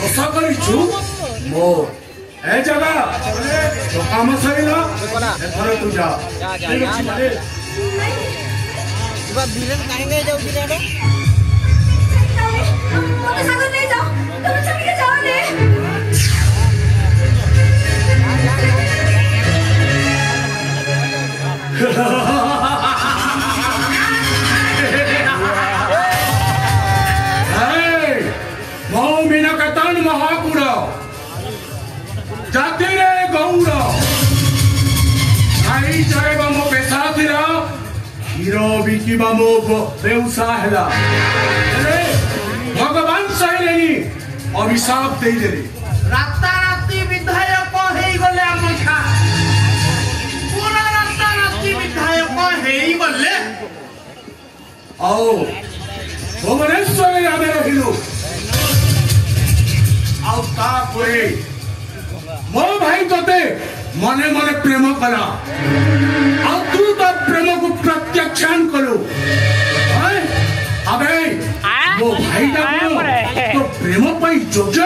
도사거리주 뭐, 뭐 애자가 조카마사이나 뭐 애타를 두자 누가 미련 깡내 저기라네 너무 사건 내죠 너무 저기가 저네 নীরবিকি বামোব বেউসাহলা রে ভগবান চাইলেনি অভিশাপ দেইদেলে রাতারাতি বিধায়ক হেইগলে আম খা পুরা রাতারাতি বিধায়ক হেইগলে আও ভুবনেশ্বরে আমি রহিলু আও তাপরে মো ভাই তোতে মনে মনে প্রেম কলা पहचान करो अबे वो भाई तो प्रेम पाई जोजो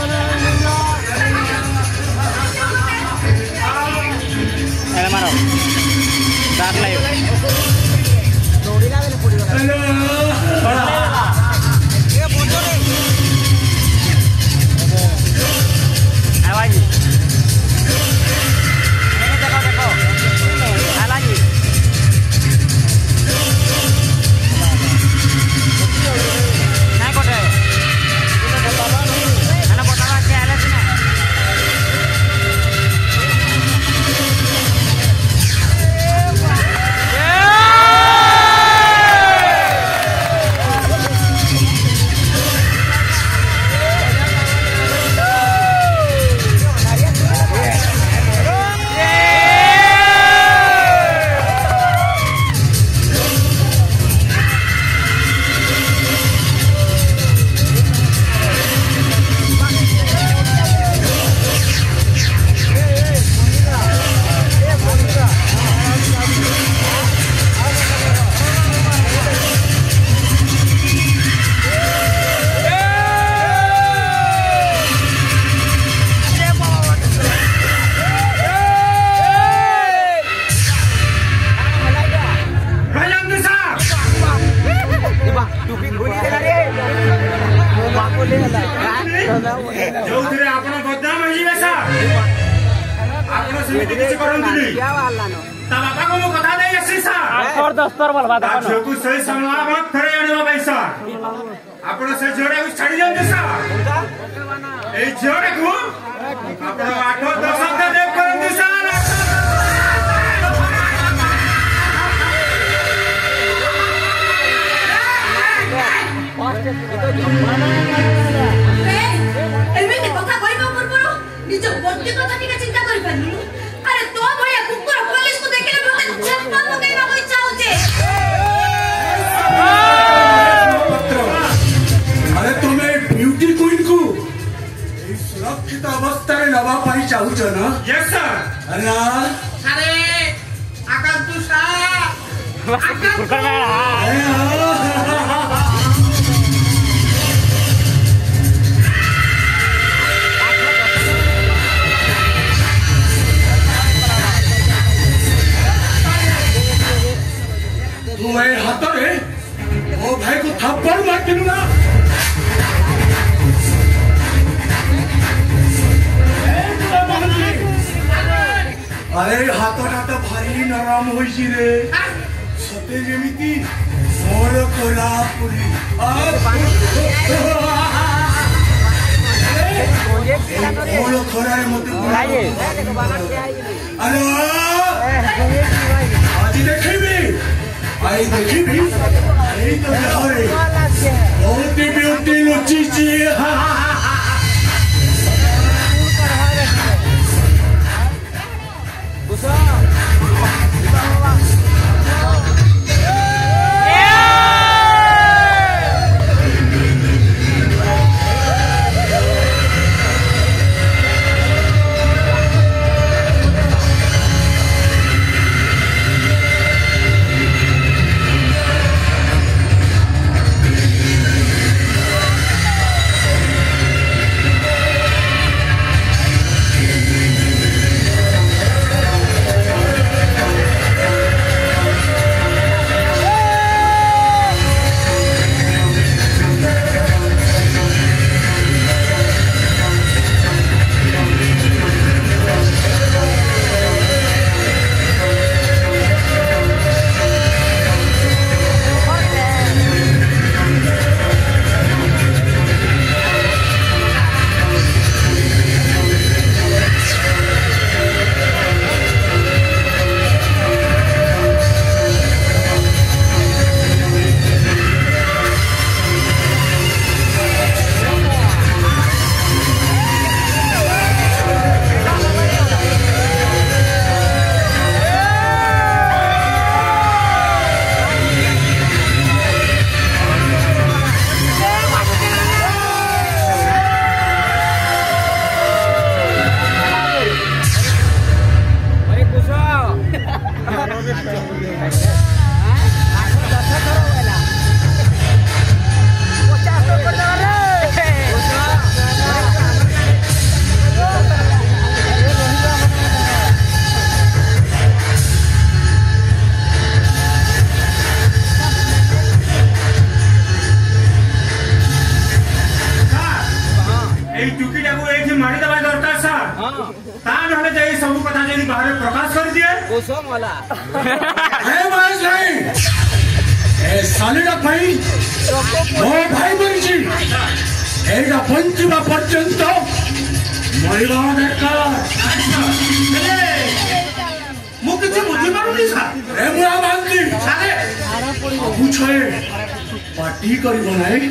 દસ્તર બોલવા દે જોતું સહી સંલાપ ફરે એનો પૈસા આપણો સે જોડે હું છડી જાવ દિશા એ જોડે હું આપણો આઠો દસ દેવ કરે દિશા এই মেয়ে কথা কইবা পূর্ব নিজ বর্তি কথা নিয়ে চিন্তা করি পারলি છો નો યસ સર a ન ે અ k a આકાશ તું સા આકાશ আমাদের হাতটা ভারি নরম হয়েছি রে সতে যেমিতি মোর কোলা পুরি মোর খরার মধ্যে আরে আজ দেখিবি আই লুচিছি হা कोसोम वाला ये बात नहीं ए साले डा भाई ओ भाई मरजी एडा पंचमा पर्यंत মরিবা দরকার ମୁଁ କିଛି ବୁଝିପାରୁନି ସାର୍ ଏ ମୁଁ ଆଉ ଭାବୁଛି ସାରେ ବୁଝେ ପାଟି କରିବ ନାହିଁ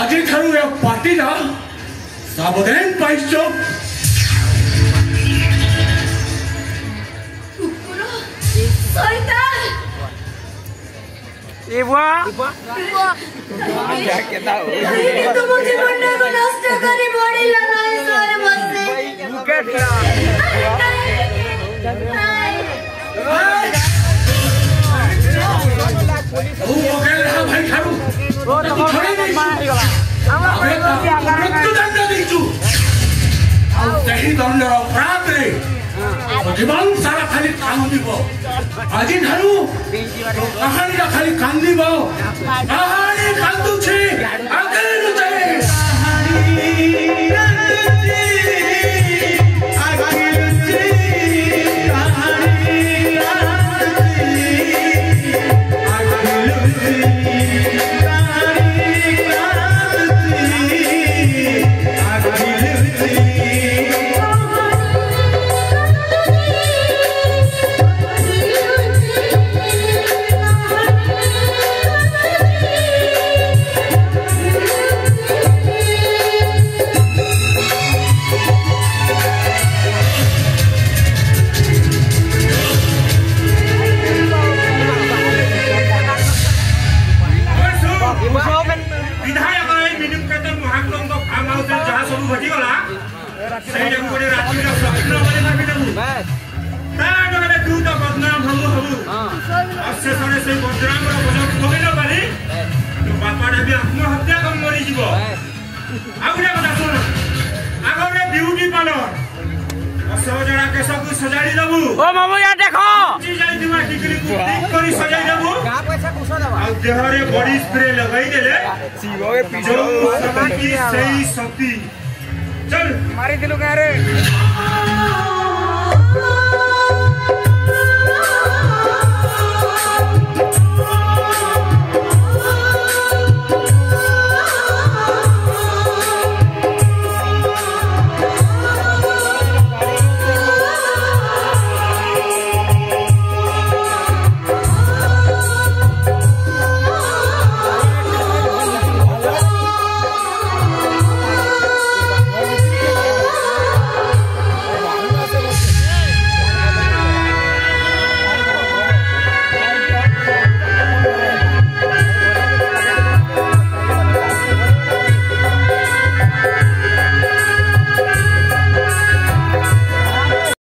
ଆଜିଠାରୁ ଏ ପାଟିର ସାବଧାନ ପାଇଛ Iwa. Iwa. Iwa. Ada kita. Ini tu mesti benda aku nasta kari body lana ini sore mesti. Bukan lah. ও ওকে না ভাই খারু ও তো ধরে নাই আমরা মৃত্যুদণ্ড দিচ্ছু আর সেই দণ্ডর অপরাধ রে 이만 사라 칼리 강디 보 아진 하루 아하리라 칼리 강디 보 아하리 강두치 아들로 자리 아하리 विधायक मिनिम कैतन महाक फार्म हाउस जहाँ सब घटीगला ବାପାଟା ବି ଆତ୍ମହତ୍ୟା କରିଯିବ ଆଉ ଗୋଟେ କଥା ଶୁଣ ଆଗ ଗୋଟେ ବିୟୁଟି ପାର୍ଲର सब जना के सब कुछ सजाड़ी दबू ओ मामू यार देखो जी जाई दिमा टिकली को ठीक करी सजाई दबू का पैसा कुछ दबा आ देह रे बॉडी स्प्रे लगाई देले जीवो के पीछे समा की सही शक्ति चल मारी दिलु का रे